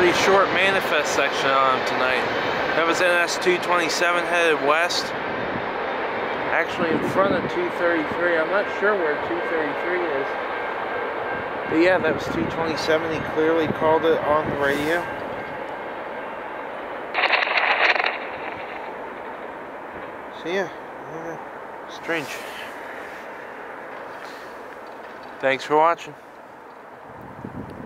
pretty short manifest section on tonight. That was NS 227 headed west. Actually in front of 233. I'm not sure where 233 is. But yeah, that was 227. He clearly called it on the radio. So yeah, strange. Thanks for watching.